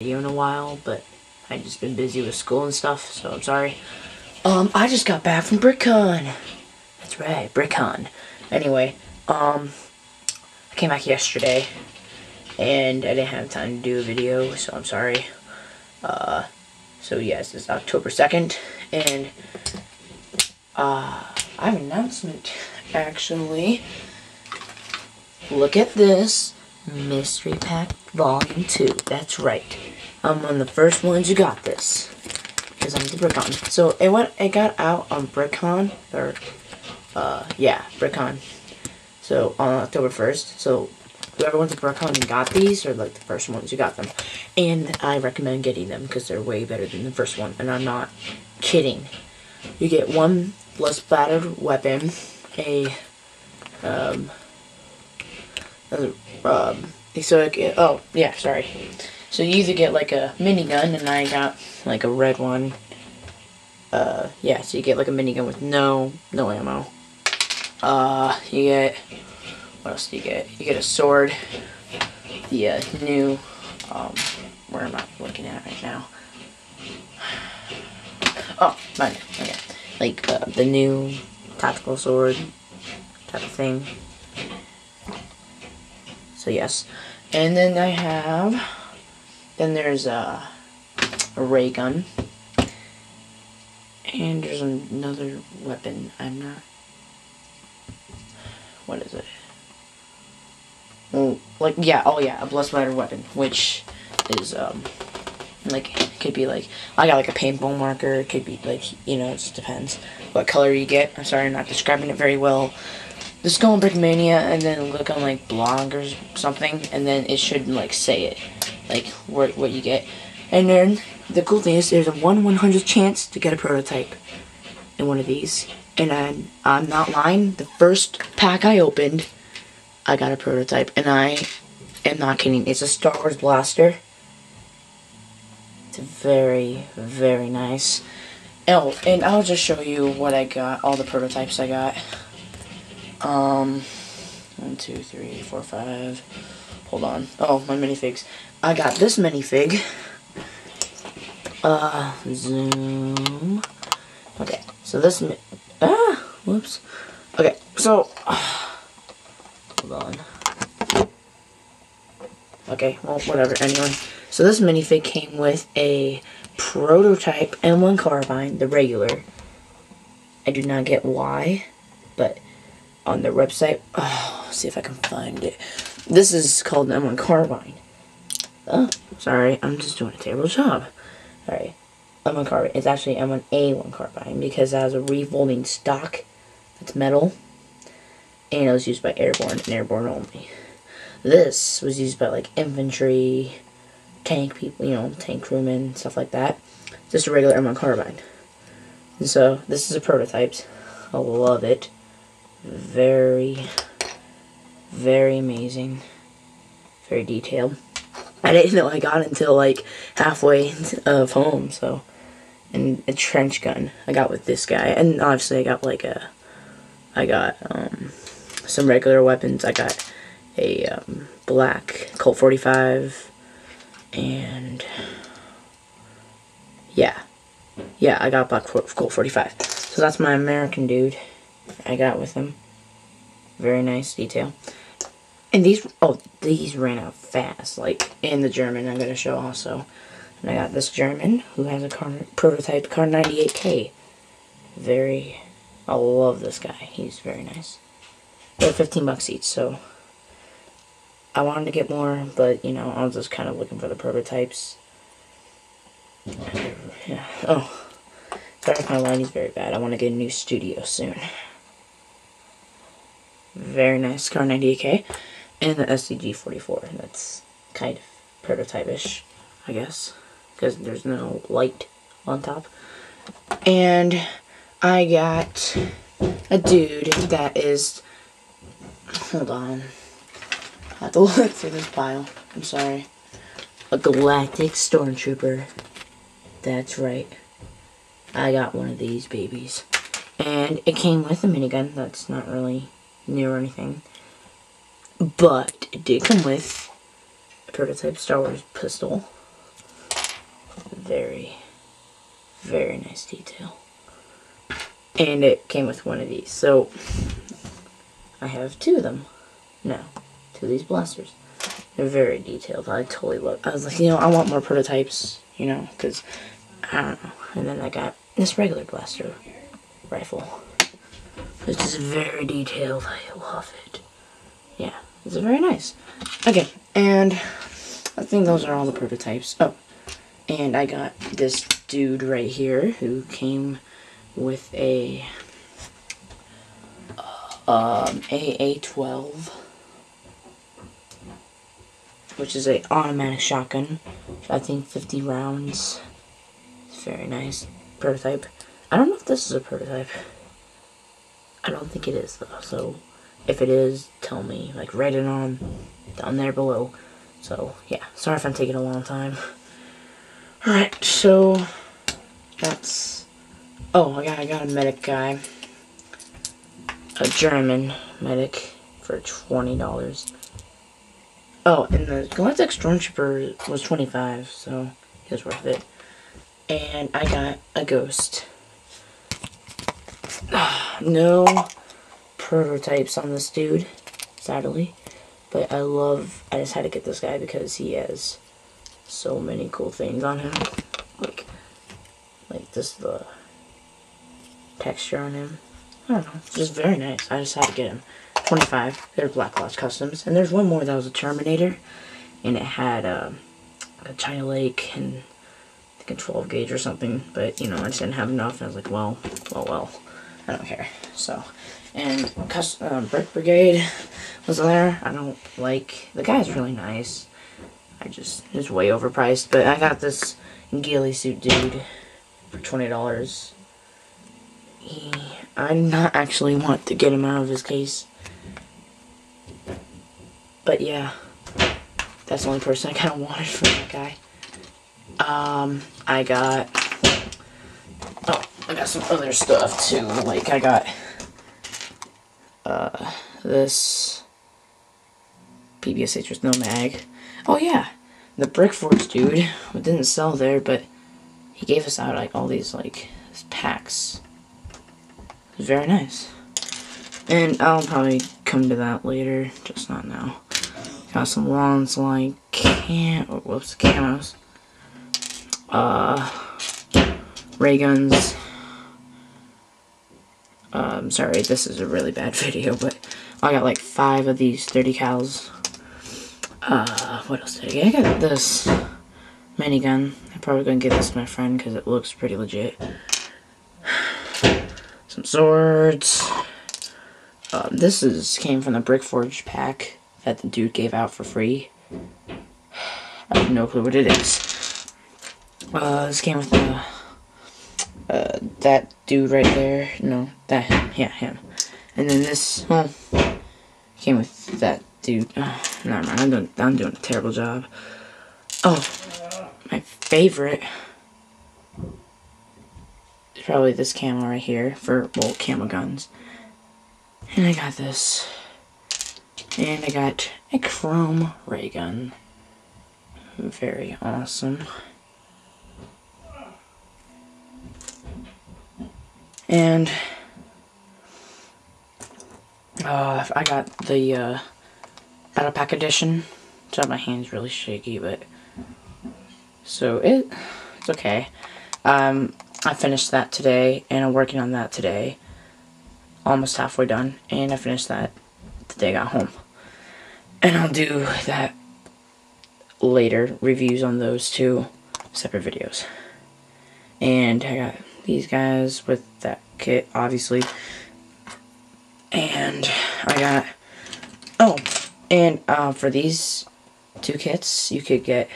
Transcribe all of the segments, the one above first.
video in a while, but I just been busy with school and stuff, so I'm sorry. Um, I just got back from BrickCon. That's right, BrickCon. Anyway, um, I came back yesterday, and I didn't have time to do a video, so I'm sorry. Uh, so yes, it's October 2nd, and, uh, I have an announcement, actually. Look at this. Mystery Pack Volume 2. That's right. I'm one of the first ones who got this. Because I'm the BrickCon. So it went it got out on BrickCon or uh yeah, BrickCon. So on October first. So whoever went to BrickCon and got these are like the first ones who got them. And I recommend getting them because they're way better than the first one. And I'm not kidding. You get one blood splattered weapon, a um um, so oh yeah, sorry. So you either get like a minigun, and I got like a red one. Uh, yeah, so you get like a minigun with no no ammo. Uh, you get what else do you get? You get a sword. The uh, new um, where am I looking at right now? Oh, mine. Okay, like uh, the new tactical sword type of thing. So yes. And then I have, then there's a, a ray gun. And there's another weapon. I'm not, what is it? Oh, like, yeah, oh yeah, a blood splatter weapon, which is, um, like, could be like, I got like a paintball marker, it could be like, you know, it just depends what color you get. I'm sorry, I'm not describing it very well. Just go on Brickmania and then look on like blog or something, and then it should like say it, like what what you get. And then the cool thing is there's a one one hundred chance to get a prototype in one of these. And I'm I'm not lying. The first pack I opened, I got a prototype, and I am not kidding. It's a Star Wars blaster. It's very very nice. Oh, and I'll just show you what I got, all the prototypes I got. Um, one, two, three, four, five. Hold on. Oh, my minifigs. I got this minifig. Uh, zoom. Okay, so this. Ah, whoops. Okay, so. hold on. Okay, well, whatever. Anyway, so this minifig came with a prototype M1 carbine, the regular. I do not get why, but on their website. Oh, see if I can find it. This is called an M1 Carbine. Oh, sorry, I'm just doing a terrible job. Alright, M1 Carbine. It's actually M1A1 Carbine because it has a revolving stock that's metal. And it was used by airborne and airborne only. This was used by like infantry, tank people, you know, tank crewmen, stuff like that. Just a regular M1 Carbine. And so, this is a prototype. I love it very, very amazing. Very detailed. I didn't know I got until like halfway of home, so. And a trench gun I got with this guy. And obviously I got like a, I got um, some regular weapons. I got a um, black Colt 45 and yeah. Yeah, I got black Colt 45. So that's my American dude. I got with them. Very nice detail. And these, oh, these ran out fast, like, in the German I'm going to show also. And I got this German, who has a car, prototype Kar 98K. Very, I love this guy. He's very nice. They're 15 bucks each, so I wanted to get more, but, you know, I was just kind of looking for the prototypes. Yeah. Oh, sorry if my lighting's very bad. I want to get a new studio soon. Very nice Kar 98K. And the STG-44. That's kind of prototype-ish, I guess. Because there's no light on top. And I got a dude that is... Hold on. I have to look through this pile. I'm sorry. A Galactic Stormtrooper. That's right. I got one of these babies. And it came with a minigun. That's not really new or anything. But it did come with a prototype Star Wars pistol. very, very nice detail. And it came with one of these. So, I have two of them now. Two of these blasters. They're very detailed. I totally love I was like, you know, I want more prototypes, you know, because, I don't know. And then I got this regular blaster rifle. Which is very detailed. I love it. Yeah, it's very nice. Okay, and I think those are all the prototypes. Oh, and I got this dude right here who came with a um, AA-12 which is a automatic shotgun. I think 50 rounds. It's very nice. Prototype. I don't know if this is a prototype. I don't think it is though. So if it is, tell me. Like write it on down there below. So yeah, sorry if I'm taking a long time. Alright, so that's oh I got I got a medic guy. A German medic for twenty dollars. Oh, and the Galactic Stormtrooper was 25, so it was worth it. And I got a ghost. no prototypes on this dude, sadly. But I love, I just had to get this guy because he has so many cool things on him. Like, like this, the texture on him. I don't know, it's just very nice. I just had to get him. 25. They're Black Lost Customs. And there's one more that was a Terminator. And it had uh, a China Lake and I think a 12 gauge or something. But, you know, I just didn't have enough. And I was like, well, well, well. I don't care. So, and uh, Brick Brigade was there. I don't like, the guy's really nice. I just, it's way overpriced. But I got this ghillie suit dude for $20. He, I did not actually want to get him out of his case. But yeah, that's the only person I kind of wanted from that guy. Um, I got, I got some other stuff too. Like, I got, uh, this PPSh with no mag. Oh yeah, the Brickforge dude, it didn't sell there, but he gave us out, like, all these, like, packs. It was very nice. And I'll probably come to that later, just not now. Got some ones like oh, whoops camos. Uh ray guns. Um sorry, this is a really bad video, but I got like five of these 30 cals. Uh what else did I get? I got this minigun. I'm probably gonna give this to my friend because it looks pretty legit. Some swords. Um, this is came from the Brick Forge pack that the dude gave out for free. I have no clue what it is. Uh, this came with the, uh, that dude right there. No, that, yeah, him. And then this, well, came with that dude. Oh, never mind, I'm doing, I'm doing a terrible job. Oh, my favorite is probably this camo right here for, well, camo guns. And I got this and I got a chrome ray gun. Very awesome. And uh, I got the uh, Battle Pack Edition. So my hand's really shaky, but so it it's okay. Um, I finished that today, and I'm working on that today. Almost halfway done, and I finished that the day I got home. And I'll do that later, reviews on those two separate videos. And I got these guys with that kit, obviously. And I got, oh, and uh, for these two kits, you could get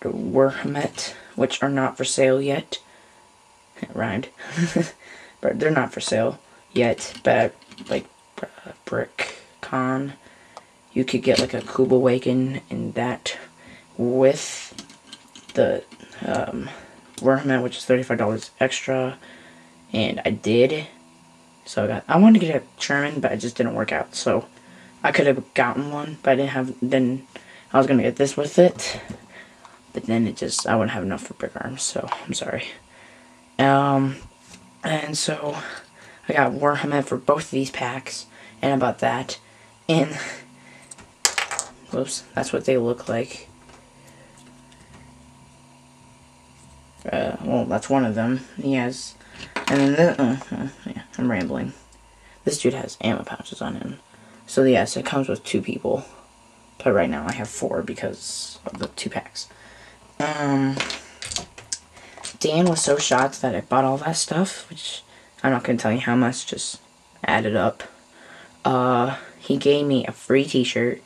the Wermet, which are not for sale yet. It rhymed. but they're not for sale yet, but like Brick Con you could get like a Kübelwagen in that with the um, Wermet, which is $35 extra. And I did. So I got, I wanted to get a Sherman, but it just didn't work out. So I could have gotten one, but I didn't have, then I was going to get this with it. but then it just I wouldn't have enough for BrickArms, so I'm sorry. Um, and so I got Warhammer for both of these packs, and about that, and whoops, that's what they look like. Uh, well, that's one of them. He has, and then the, uh, uh, yeah, I'm rambling. This dude has ammo pouches on him. So yes, it comes with two people. But right now I have four because of the two packs. Um, Dan was so shocked that I bought all that stuff, which I'm not going to tell you how much, just add it up. Uh, he gave me a free t-shirt,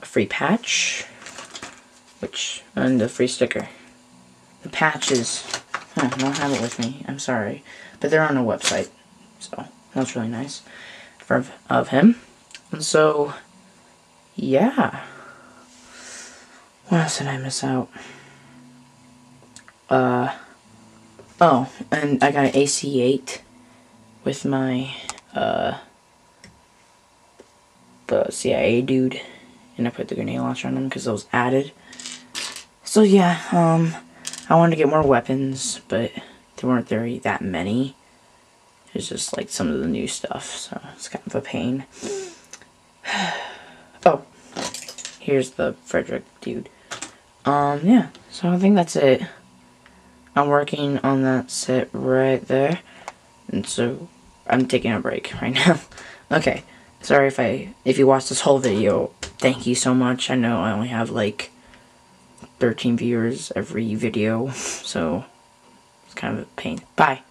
a free patch, which, and a free sticker. The patches, huh, I don't have it with me, I'm sorry, but they're on a website, so that's really nice for, of him. And so, yeah. What else did I miss out? Uh, oh, and I got an AC-8 with my, uh, the CIA dude, and I put the grenade launcher on him because was added. So yeah, um, I wanted to get more weapons, but there weren't very that many. It's just like some of the new stuff, so it's kind of a pain. oh, here's the Frederick dude. Um, yeah, so I think that's it. I'm working on that set right there. And so, I'm taking a break right now. okay, sorry if I, if you watched this whole video, thank you so much. I know I only have like 13 viewers every video, so it's kind of a pain. Bye.